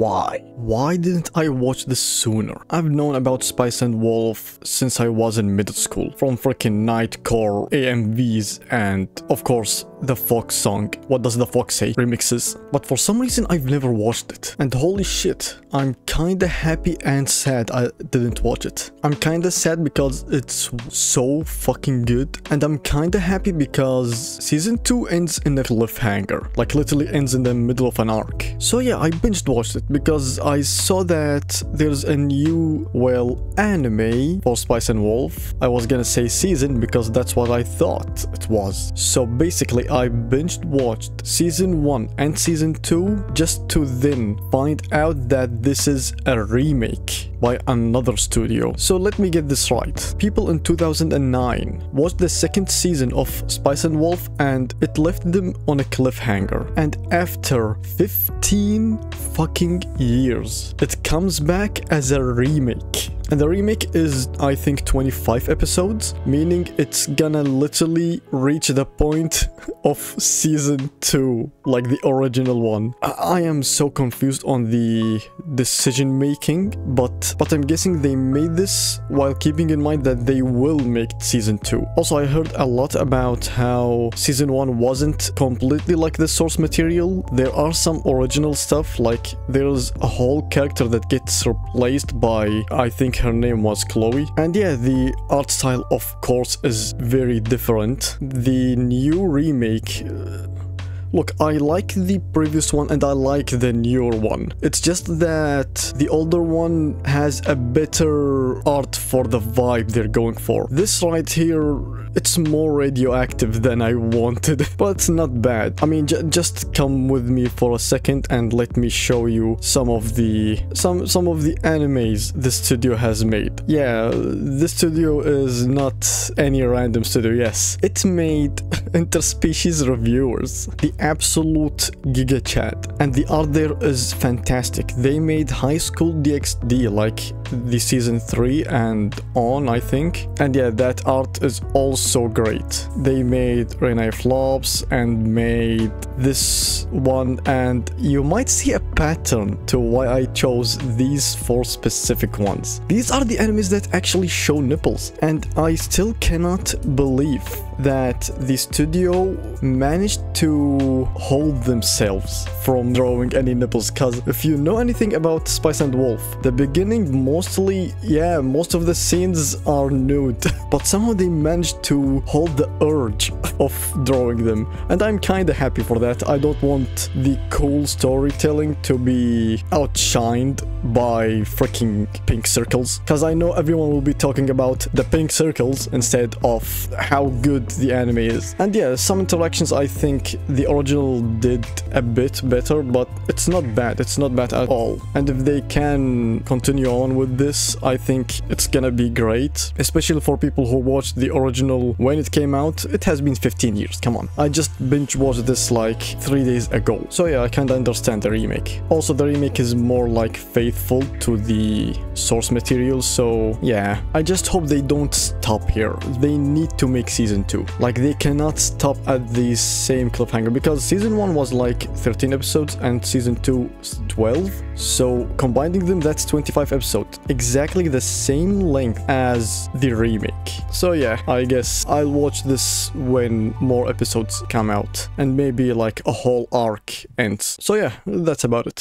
Why? Why didn't I watch this sooner? I've known about Spice and Wolf since I was in middle school, from freaking Nightcore, AMVs, and of course the Fox song, What Does the Fox Say remixes. But for some reason I've never watched it. And holy shit, I'm kinda happy and sad I didn't watch it. I'm kinda sad because it's so fucking good, and I'm kinda happy because season 2 ends in a cliffhanger, like literally ends in the middle of an arc. So yeah, I binged watched it because I saw that there's a new, well, anime for Spice and Wolf. I was gonna say season because that's what I thought it was. So basically I binged watched season 1 and season 2 just to then find out that this is a remake by another studio. So let me get this right. People in 2009 watched the second season of Spice and Wolf and it left them on a cliffhanger. And after 15 fucking years, it comes back as a remake. And the remake is, I think, 25 episodes, meaning it's gonna literally reach the point of season 2, like the original one. I, I am so confused on the decision making, but, but I'm guessing they made this while keeping in mind that they will make season 2. Also, I heard a lot about how season 1 wasn't completely like the source material. There are some original stuff, like there's a whole character that gets replaced by, I think, her name was Chloe. And yeah, the art style, of course, is very different. The new remake... Uh, Look, I like the previous one and I like the newer one. It's just that the older one has a better art for the vibe they're going for. This right here, it's more radioactive than I wanted, but it's not bad. I mean, just come with me for a second and let me show you some of the some some of the animes the studio has made. Yeah, this studio is not any random studio. Yes, it made interspecies reviewers. The absolute giga chat and the art there is fantastic. They made high school dxd like the season 3 and on i think. And yeah that art is also great. They made Renai flops and made this one and you might see a pattern to why i chose these four specific ones. These are the enemies that actually show nipples and i still cannot believe that the studio managed to hold themselves from drawing any nipples because if you know anything about Spice and Wolf, the beginning mostly, yeah, most of the scenes are nude, but somehow they managed to hold the urge of drawing them and I'm kinda happy for that. I don't want the cool storytelling to be outshined by freaking pink circles because I know everyone will be talking about the pink circles instead of how good the anime is. And yeah, some interactions I think the original did a bit better, but it's not bad. It's not bad at all. And if they can continue on with this, I think it's gonna be great, especially for people who watched the original when it came out. It has been 15 years, come on. I just binge watched this like three days ago. So yeah, I kinda understand the remake. Also, the remake is more like faithful to the source material, so yeah. I just hope they don't stop here. They need to make season 2. Like, they cannot stop at the same cliffhanger, because season 1 was like 13 episodes and season 2 12. So combining them, that's 25 episodes. Exactly the same length as the remake. So yeah, I guess I'll watch this when more episodes come out and maybe like a whole arc ends. So yeah, that's about it.